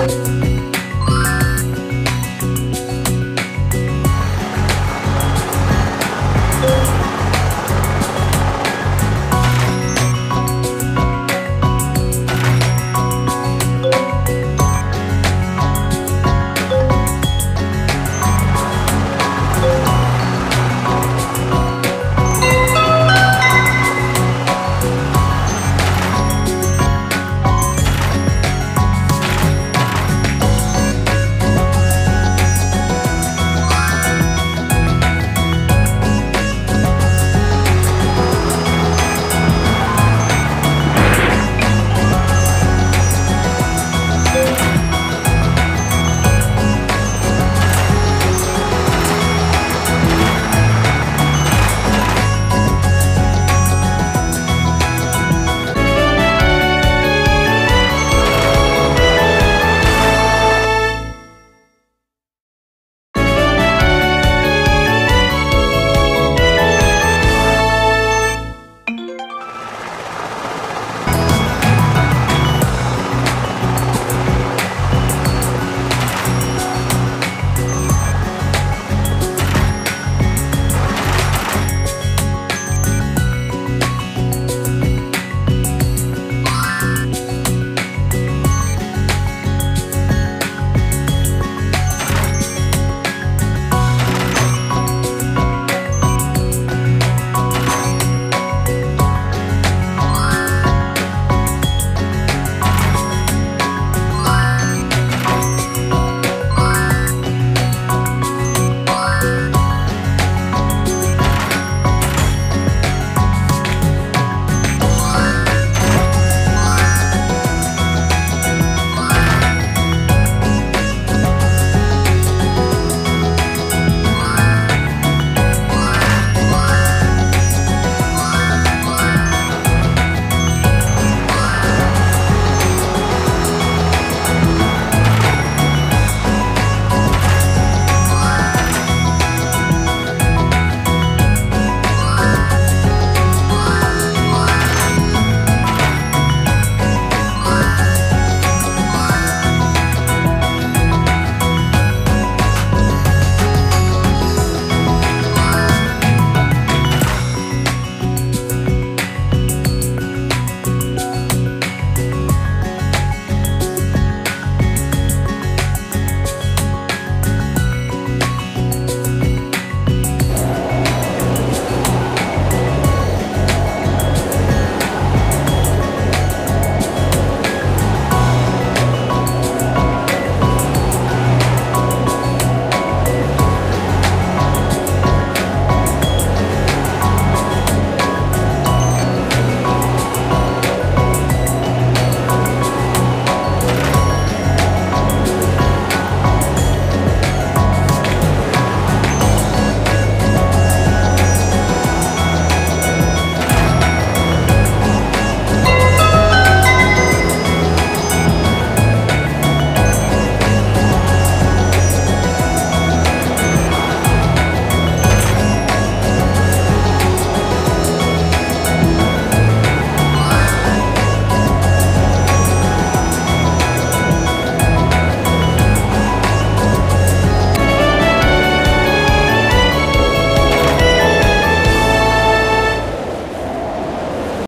Bye.